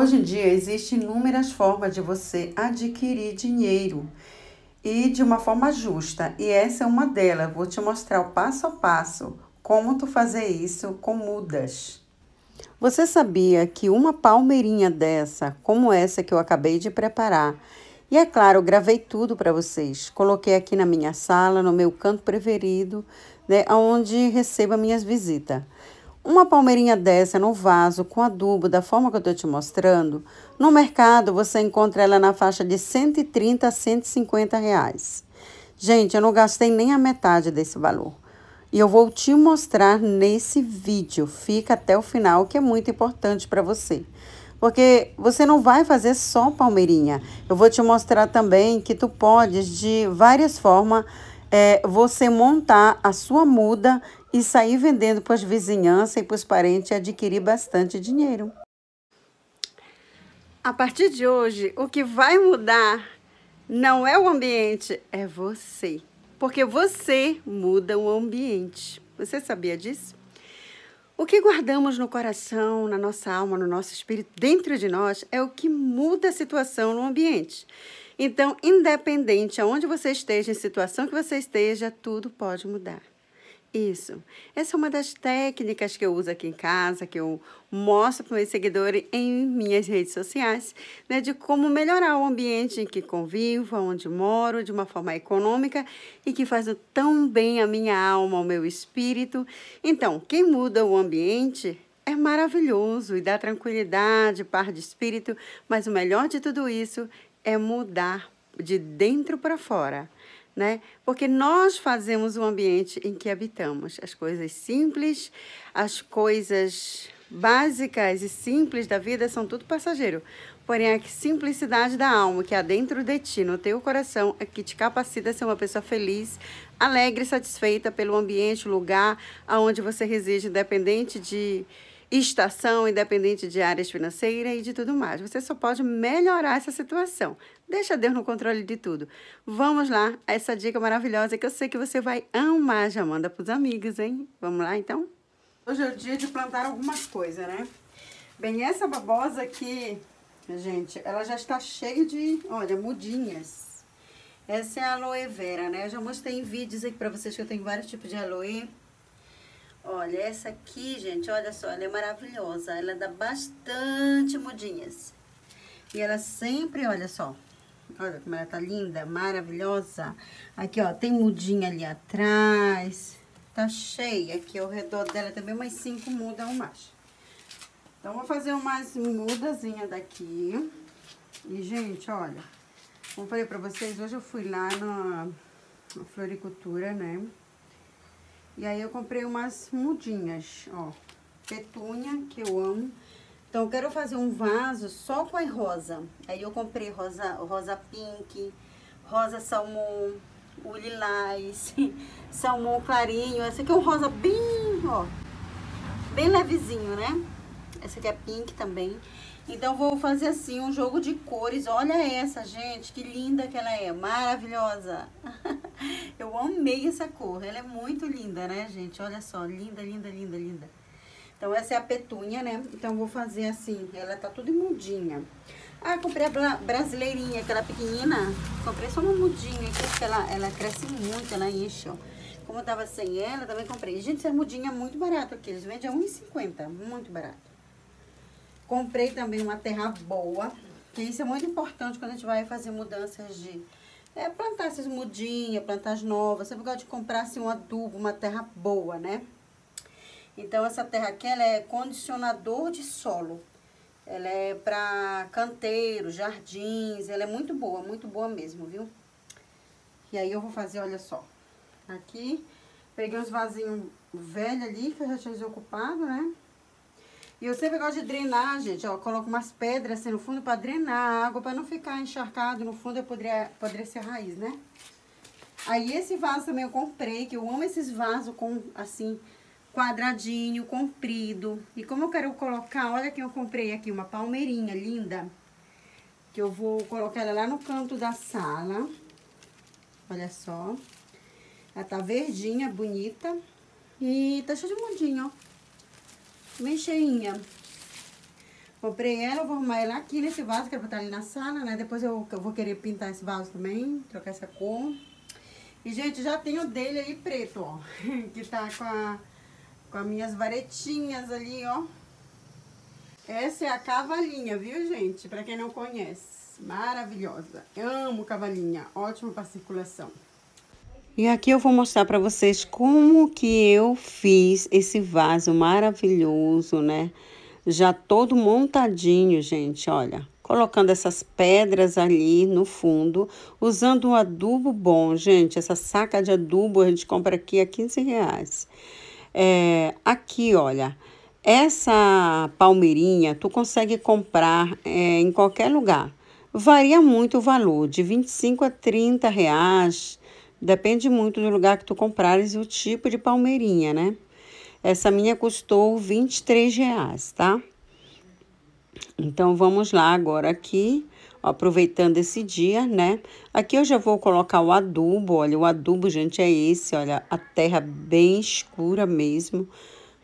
Hoje em dia existem inúmeras formas de você adquirir dinheiro e de uma forma justa, e essa é uma delas. Vou te mostrar o passo a passo como tu fazer isso com mudas. Você sabia que uma palmeirinha dessa, como essa que eu acabei de preparar, e é claro, gravei tudo para vocês. Coloquei aqui na minha sala, no meu canto preferido, né, onde recebo minhas visitas. Uma palmeirinha dessa no vaso com adubo, da forma que eu estou te mostrando, no mercado você encontra ela na faixa de 130 a 150 reais. Gente, eu não gastei nem a metade desse valor. E eu vou te mostrar nesse vídeo. Fica até o final, que é muito importante para você. Porque você não vai fazer só palmeirinha. Eu vou te mostrar também que tu podes, de várias formas, é, você montar a sua muda e sair vendendo para as vizinhanças e para os parentes e adquirir bastante dinheiro. A partir de hoje, o que vai mudar não é o ambiente, é você. Porque você muda o ambiente. Você sabia disso? O que guardamos no coração, na nossa alma, no nosso espírito, dentro de nós, é o que muda a situação no ambiente. Então, independente aonde você esteja, em situação que você esteja, tudo pode mudar. Isso. Essa é uma das técnicas que eu uso aqui em casa, que eu mostro para meus seguidores em minhas redes sociais, né, de como melhorar o ambiente em que convivo, onde moro, de uma forma econômica e que faz tão bem a minha alma, ao meu espírito. Então, quem muda o ambiente é maravilhoso e dá tranquilidade, paz de espírito, mas o melhor de tudo isso é mudar de dentro para fora, né? Porque nós fazemos o ambiente em que habitamos, as coisas simples, as coisas básicas e simples da vida são tudo passageiro. Porém, a simplicidade da alma que há dentro de ti, no teu coração, é que te capacita a ser uma pessoa feliz, alegre e satisfeita pelo ambiente, lugar aonde você reside, independente de estação, independente de áreas financeiras e de tudo mais. Você só pode melhorar essa situação. Deixa Deus no controle de tudo. Vamos lá, essa dica maravilhosa que eu sei que você vai amar. Já manda para os amigos, hein? Vamos lá, então? Hoje é o dia de plantar algumas coisas, né? Bem, essa babosa aqui, gente, ela já está cheia de, olha, mudinhas. Essa é a aloe vera, né? Eu já mostrei em vídeos aqui para vocês que eu tenho vários tipos de aloe. Olha, essa aqui, gente, olha só, ela é maravilhosa. Ela dá bastante mudinhas. E ela sempre, olha só, olha como ela tá linda, maravilhosa. Aqui, ó, tem mudinha ali atrás. Tá cheia aqui ao redor dela também, mais cinco mudas ou mais. Então, vou fazer umas mudazinhas daqui. E, gente, olha, como falei pra vocês, hoje eu fui lá na, na floricultura, né? E aí eu comprei umas mudinhas, ó. Petúnia, que eu amo. Então, eu quero fazer um vaso só com a rosa. Aí eu comprei rosa, rosa pink, rosa salmão, o lilás, salmão clarinho. Esse aqui é um rosa bem, ó, bem levezinho, né? Esse aqui é pink também. Então, vou fazer assim, um jogo de cores. Olha essa, gente, que linda que ela é, maravilhosa. Eu amei essa cor, ela é muito linda, né, gente? Olha só, linda, linda, linda, linda. Então, essa é a petúnia, né? Então, vou fazer assim, ela tá tudo mudinha. Ah, comprei a brasileirinha, aquela pequenina. Comprei só uma mudinha aqui, porque ela, ela cresce muito, ela enche, ó. Como eu tava sem ela, também comprei. Gente, essa mudinha é muito barato aqui, eles vendem a R$1,50, muito barato. Comprei também uma terra boa, que isso é muito importante quando a gente vai fazer mudanças de... É, plantar essas mudinhas, plantar as novas. Sempre gosto de comprar, assim, um adubo, uma terra boa, né? Então, essa terra aqui, ela é condicionador de solo. Ela é para canteiros, jardins, ela é muito boa, muito boa mesmo, viu? E aí, eu vou fazer, olha só. Aqui, peguei uns vasinhos velhos ali, que eu já tinha desocupado, né? E eu sempre gosto de drenar, gente, ó, coloco umas pedras assim no fundo para drenar a água, para não ficar encharcado no fundo, poderia, poderia ser raiz, né? Aí esse vaso também eu comprei, que eu amo esses vasos com, assim, quadradinho, comprido. E como eu quero colocar, olha que eu comprei aqui, uma palmeirinha linda, que eu vou colocar ela lá no canto da sala. Olha só. Ela tá verdinha, bonita. E tá cheia de mundinho, ó bem cheinha. Comprei ela, vou arrumar ela aqui nesse vaso, que é pra estar ali na sala, né? Depois eu, eu vou querer pintar esse vaso também, trocar essa cor. E, gente, já tenho dele aí preto, ó. que tá com, a, com as minhas varetinhas ali, ó. Essa é a cavalinha, viu, gente? Pra quem não conhece. Maravilhosa. amo cavalinha. Ótimo pra circulação. E aqui eu vou mostrar para vocês como que eu fiz esse vaso maravilhoso, né? Já todo montadinho, gente, olha. Colocando essas pedras ali no fundo, usando um adubo bom, gente. Essa saca de adubo a gente compra aqui a 15 reais. É, aqui, olha, essa palmeirinha tu consegue comprar é, em qualquer lugar. Varia muito o valor, de 25 a 30 reais, Depende muito do lugar que tu comprares e o tipo de palmeirinha, né? Essa minha custou 23 reais, tá? Então, vamos lá agora aqui, aproveitando esse dia, né? Aqui eu já vou colocar o adubo, olha, o adubo, gente, é esse, olha, a terra bem escura mesmo.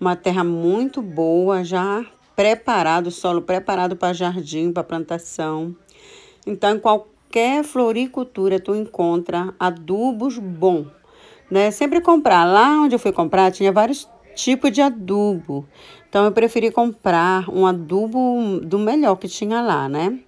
Uma terra muito boa, já preparado, solo preparado para jardim, para plantação. Então, em qualquer floricultura tu encontra adubos bom, né? Sempre comprar. Lá onde eu fui comprar tinha vários tipos de adubo. Então eu preferi comprar um adubo do melhor que tinha lá, né?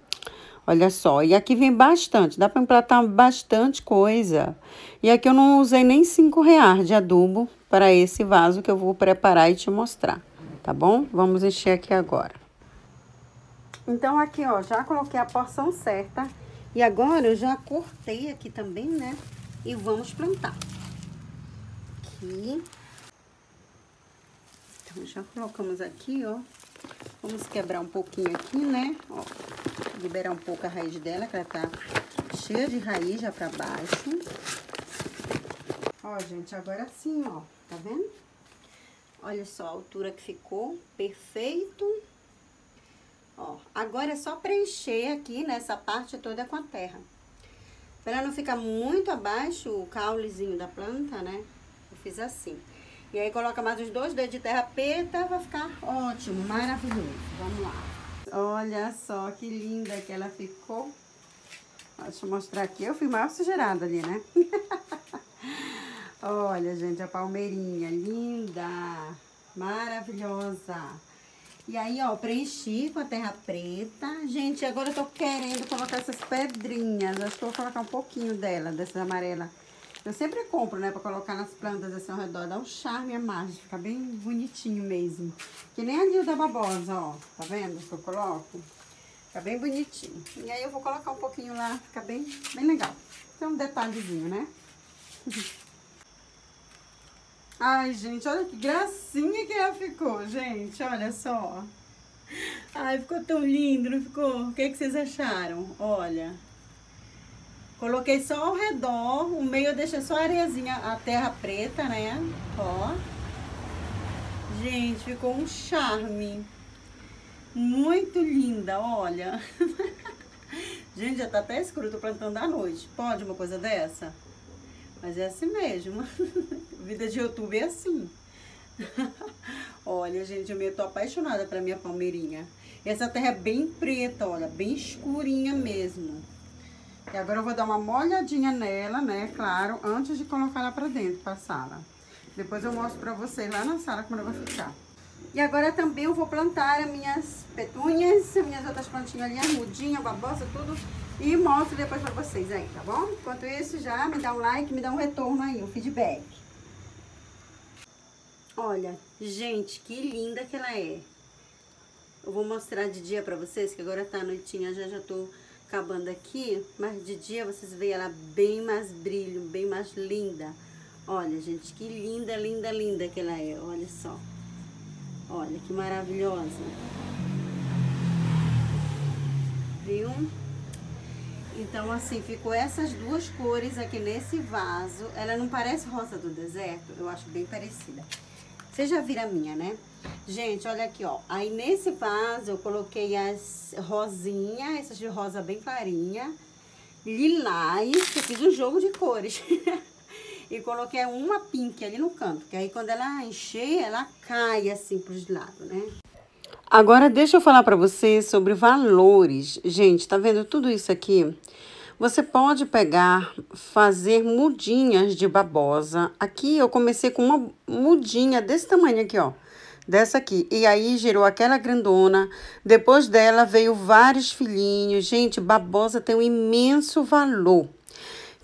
Olha só, e aqui vem bastante, dá para implantar bastante coisa. E aqui eu não usei nem cinco reais de adubo para esse vaso que eu vou preparar e te mostrar, tá bom? Vamos encher aqui agora. Então aqui, ó, já coloquei a porção certa e agora eu já cortei aqui também, né? E vamos plantar. Aqui. Então, já colocamos aqui, ó. Vamos quebrar um pouquinho aqui, né? Ó, liberar um pouco a raiz dela, que ela tá cheia de raiz já pra baixo. Ó, gente, agora sim, ó. Tá vendo? Olha só a altura que ficou. Perfeito. Ó, agora é só preencher aqui nessa parte toda com a terra. Para não ficar muito abaixo o caulezinho da planta, né? Eu fiz assim. E aí coloca mais os dois dedos de terra preta, vai ficar ótimo, maravilhoso. Vamos lá. Olha só que linda que ela ficou. Deixa eu mostrar aqui. Eu fui maior sujeirada ali, né? Olha, gente, a palmeirinha linda, maravilhosa. E aí, ó, preenchi com a terra preta. Gente, agora eu tô querendo colocar essas pedrinhas. Acho que vou colocar um pouquinho dela, dessas amarelas. Eu sempre compro, né, pra colocar nas plantas assim ao redor. Dá um charme a mais, fica bem bonitinho mesmo. Que nem a da babosa, ó. Tá vendo que eu coloco? Fica bem bonitinho. E aí eu vou colocar um pouquinho lá, fica bem, bem legal. Tem um detalhezinho, né? Ai, gente, olha que gracinha que ela ficou, gente. Olha só. Ai, ficou tão lindo, não ficou? O que, é que vocês acharam? Olha. Coloquei só ao redor, o meio eu deixei só a areiazinha, a terra preta, né? Ó. Gente, ficou um charme. Muito linda, olha. Gente, já tá até escuro, tô plantando à noite. Pode uma coisa dessa? Mas é assim mesmo. Vida de YouTube é assim. olha, gente, eu me tô apaixonada pra minha palmeirinha. Essa terra é bem preta, olha, bem escurinha mesmo. E agora eu vou dar uma molhadinha nela, né, claro, antes de colocar ela pra dentro, pra sala. Depois eu mostro pra vocês lá na sala como ela vai ficar. E agora também eu vou plantar as minhas petúnias, as minhas outras plantinhas ali, mudinha, babosa, tudo e mostro depois pra vocês aí, tá bom? Enquanto isso, já me dá um like, me dá um retorno aí, um feedback. Olha, gente, que linda que ela é. Eu vou mostrar de dia pra vocês, que agora tá noitinha, já já tô acabando aqui. Mas de dia vocês veem ela bem mais brilho, bem mais linda. Olha, gente, que linda, linda, linda que ela é. Olha só. Olha, que maravilhosa. Viu? Então, assim, ficou essas duas cores aqui nesse vaso. Ela não parece rosa do deserto? Eu acho bem parecida. Vocês já viram a minha, né? Gente, olha aqui, ó. Aí, nesse vaso, eu coloquei as rosinhas, essas de rosa bem clarinha. Lilás, que eu fiz um jogo de cores. e coloquei uma pink ali no canto, que aí quando ela encher, ela cai assim pros lados, né? Agora deixa eu falar para você sobre valores. Gente, tá vendo tudo isso aqui? Você pode pegar, fazer mudinhas de babosa. Aqui eu comecei com uma mudinha desse tamanho aqui, ó. Dessa aqui. E aí gerou aquela grandona. Depois dela veio vários filhinhos. Gente, babosa tem um imenso valor.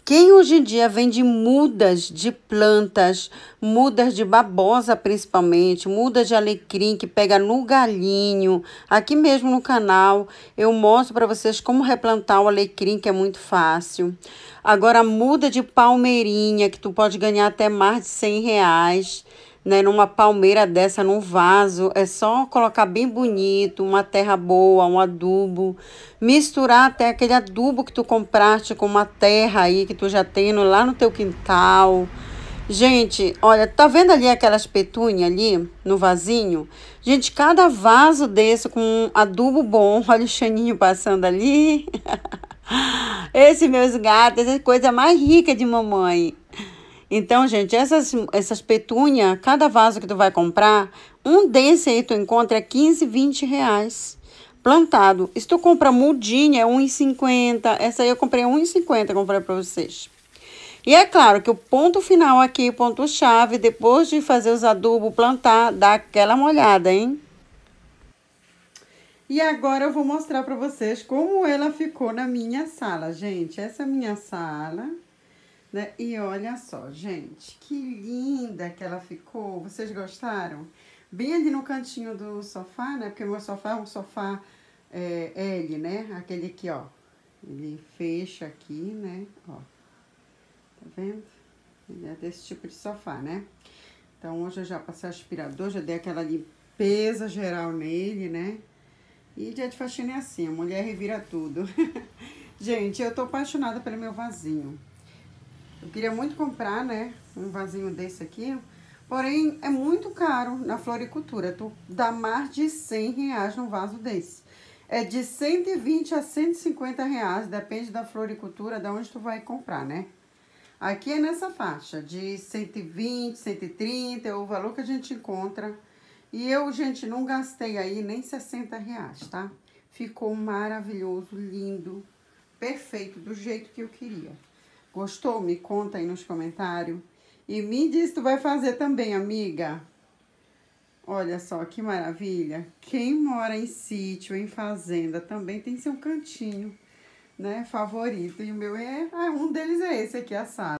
Quem hoje em dia vende mudas de plantas, mudas de babosa principalmente, mudas de alecrim que pega no galinho, aqui mesmo no canal eu mostro para vocês como replantar o alecrim, que é muito fácil. Agora, muda de palmeirinha, que tu pode ganhar até mais de 100 reais né, numa palmeira dessa, num vaso, é só colocar bem bonito, uma terra boa, um adubo, misturar até aquele adubo que tu compraste com uma terra aí que tu já tem lá no teu quintal. Gente, olha, tá vendo ali aquelas petúnias ali no vasinho? Gente, cada vaso desse com um adubo bom, olha o chaninho passando ali. Esse meus gatos, essa coisa mais rica de mamãe. Então, gente, essas, essas petúnias, cada vaso que tu vai comprar, um desse aí tu encontra é 15, 20 reais. Plantado. Se tu compra mudinha, é 1,50. Essa aí eu comprei 1,50, comprei para vocês. E é claro que o ponto final aqui, o ponto chave, depois de fazer os adubos, plantar, dá aquela molhada, hein? E agora eu vou mostrar para vocês como ela ficou na minha sala, gente. Essa é a minha sala. Né? E olha só, gente, que linda que ela ficou. Vocês gostaram? Bem ali no cantinho do sofá, né? Porque meu sofá é um sofá é, L, né? Aquele aqui, ó. Ele fecha aqui, né? Ó. Tá vendo? Ele é desse tipo de sofá, né? Então, hoje eu já passei aspirador, já dei aquela limpeza geral nele, né? E dia de faxina é assim, a mulher revira tudo. Gente, eu tô apaixonada pelo meu vasinho. Eu queria muito comprar, né, um vasinho desse aqui, porém é muito caro na floricultura. Tu dá mais de 100 reais num vaso desse. É de 120 a 150 reais, depende da floricultura, da onde tu vai comprar, né? Aqui é nessa faixa, de 120, 130, é o valor que a gente encontra. E eu, gente, não gastei aí nem 60 reais, tá? Ficou maravilhoso, lindo, perfeito, do jeito que eu queria. Gostou? Me conta aí nos comentários. E me diz tu vai fazer também, amiga. Olha só que maravilha. Quem mora em sítio, em fazenda, também tem seu cantinho, né, favorito. E o meu é, ah, um deles é esse aqui, a sala.